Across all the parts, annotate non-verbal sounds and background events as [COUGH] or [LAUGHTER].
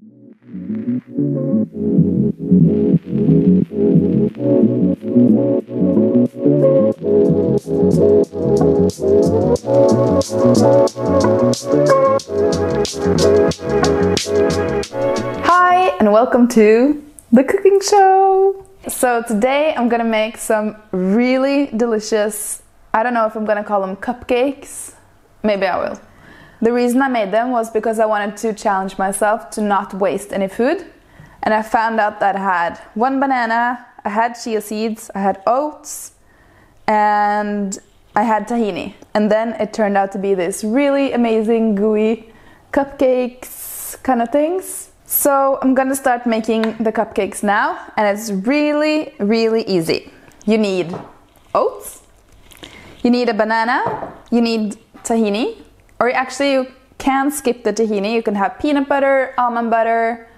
Hi, and welcome to the cooking show. So, today I'm gonna make some really delicious, I don't know if I'm gonna call them cupcakes, maybe I will. The reason I made them was because I wanted to challenge myself to not waste any food. And I found out that I had one banana, I had chia seeds, I had oats, and I had tahini. And then it turned out to be this really amazing, gooey cupcakes kind of things. So I'm gonna start making the cupcakes now, and it's really, really easy. You need oats, you need a banana, you need tahini, or actually you can skip the tahini. You can have peanut butter, almond butter,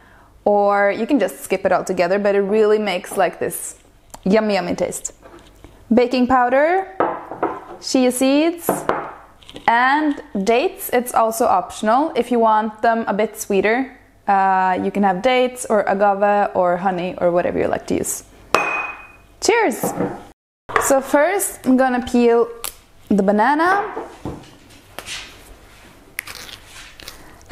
or you can just skip it all together, but it really makes like this yummy, yummy taste. Baking powder, chia seeds, and dates. It's also optional. If you want them a bit sweeter, uh, you can have dates or agave or honey or whatever you like to use. Cheers! So, first, I'm gonna peel the banana.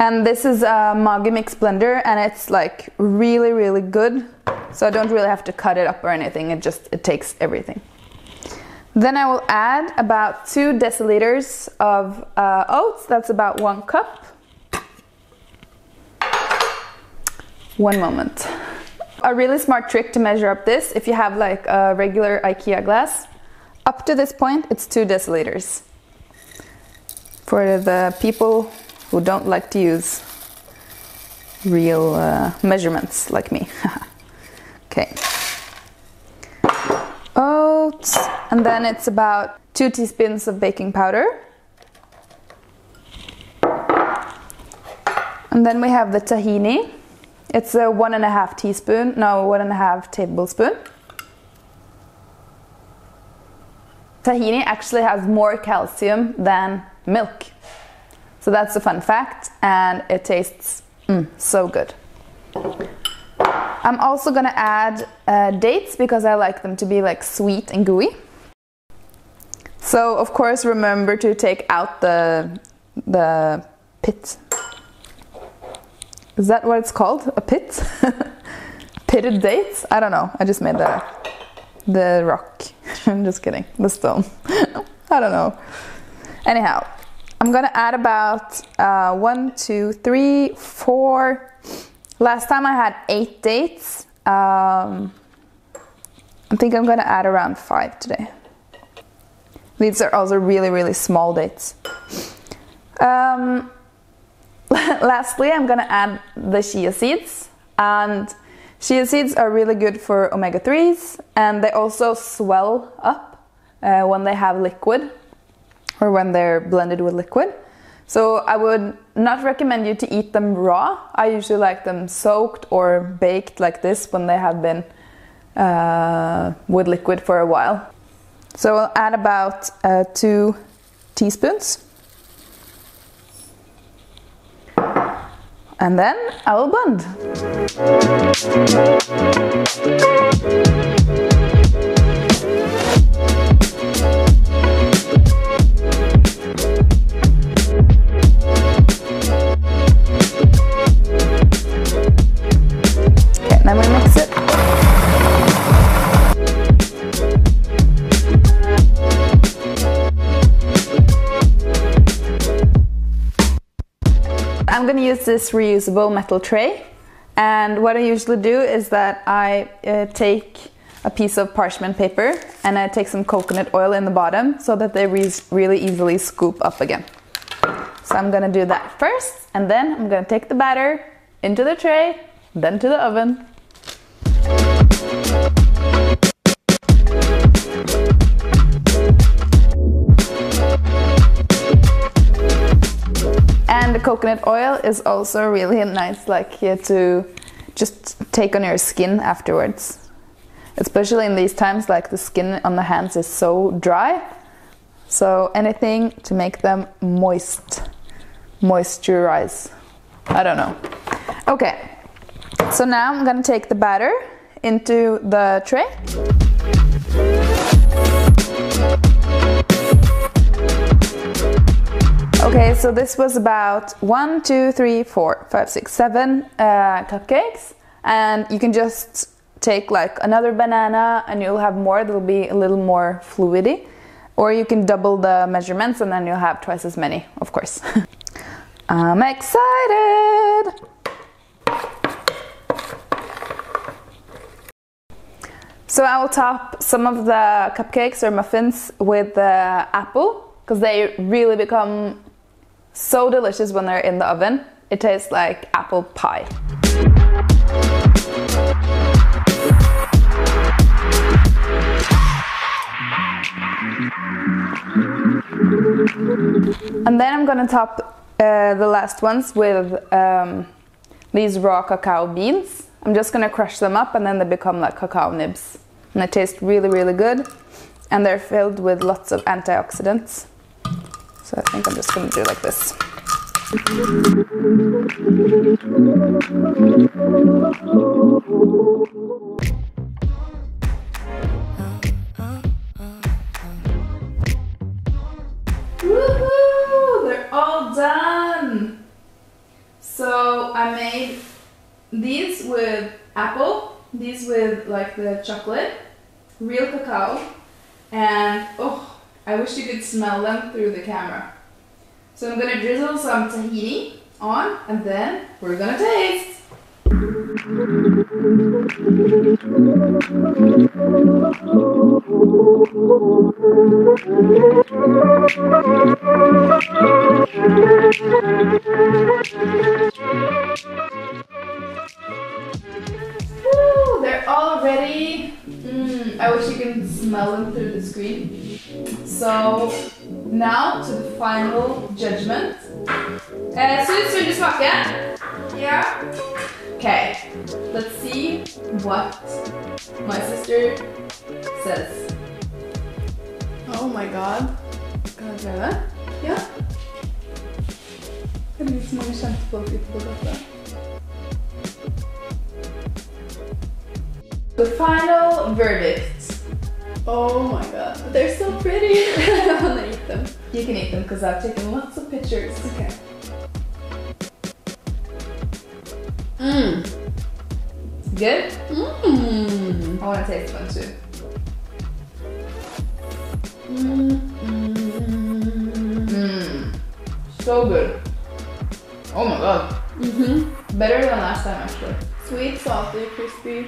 And this is a Magimix blender and it's like really, really good. So I don't really have to cut it up or anything, it just it takes everything. Then I will add about two deciliters of uh, oats, that's about one cup. One moment. A really smart trick to measure up this, if you have like a regular IKEA glass, up to this point it's two deciliters. For the people who don't like to use real uh, measurements like me. [LAUGHS] okay. Oats, and then it's about two teaspoons of baking powder. And then we have the tahini. It's a one and a half teaspoon, no, one and a half tablespoon. Tahini actually has more calcium than milk. So that's a fun fact, and it tastes mm, so good. I'm also gonna add uh, dates because I like them to be like sweet and gooey. So of course remember to take out the the pit. Is that what it's called? A pit? [LAUGHS] Pitted dates? I don't know. I just made that up. The rock. [LAUGHS] I'm just kidding. The stone. [LAUGHS] I don't know. Anyhow, I'm gonna add about uh, one, two, three, four. Last time I had eight dates. Um, I think I'm gonna add around five today. These are also really, really small dates. Um, [LAUGHS] lastly, I'm gonna add the chia seeds. And chia seeds are really good for omega 3s and they also swell up uh, when they have liquid or when they're blended with liquid. So I would not recommend you to eat them raw. I usually like them soaked or baked like this when they have been uh, with liquid for a while. So I'll add about uh, two teaspoons. And then I will blend. I'm gonna use this reusable metal tray and what I usually do is that I uh, take a piece of parchment paper and I take some coconut oil in the bottom so that they re really easily scoop up again. So I'm gonna do that first and then I'm gonna take the batter into the tray, then to the oven. Coconut oil is also really nice like here to just take on your skin afterwards. Especially in these times like the skin on the hands is so dry. So anything to make them moist, moisturize. I don't know. Okay, So now I'm gonna take the batter into the tray. Okay, so this was about one, two, three, four, five, six, seven uh, cupcakes, and you can just take like another banana and you'll have more, that'll be a little more fluidy. Or you can double the measurements and then you'll have twice as many, of course. [LAUGHS] I'm excited! So I will top some of the cupcakes or muffins with the apple because they really become so delicious when they're in the oven. It tastes like apple pie. And then I'm gonna top uh, the last ones with um, these raw cacao beans. I'm just gonna crush them up and then they become like cacao nibs. And they taste really, really good. And they're filled with lots of antioxidants. So I think I'm just gonna do like this. Woohoo! They're all done! So I made these with apple, these with like the chocolate, real cacao, and oh, I wish you could smell them through the camera. So I'm gonna drizzle some tahini on and then we're gonna taste. Woo, they're all ready. Mm, I wish you can smell them through the screen. So now to the final judgment. Eh, Syns vil du smake? Yeah. Okay, let's see what my sister says. Oh my god. Kan jeg prøve? Ja. Det litt så mange kjente folk ute på gata. The final verdict. Oh my god. They're so pretty. [LAUGHS] I wanna eat them. You can eat them because I've taken lots of pictures. Okay. Mmm. Good? Mmm. I want to taste one too. Mmm. Mmm. So good. Oh my god. Mm-hmm. Better than last time actually. Sweet, salty, crispy,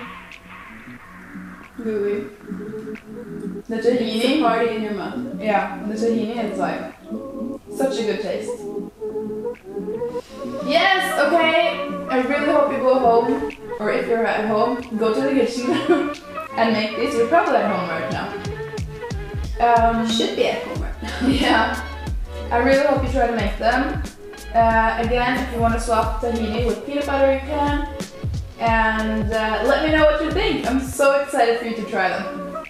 gooey. The tahini. party in your mouth. Yeah, the tahini is like such a good taste. Yes, okay. I really hope you go home, or if you're at home, go to the kitchen [LAUGHS] and make this. You're probably at home right now. Um, Should be at home right now. [LAUGHS] yeah, I really hope you try to make them. Uh, again, if you want to swap tahini with peanut butter, you can. And uh, let me know what you think. I'm so excited for you to try them.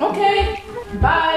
Okay, bye.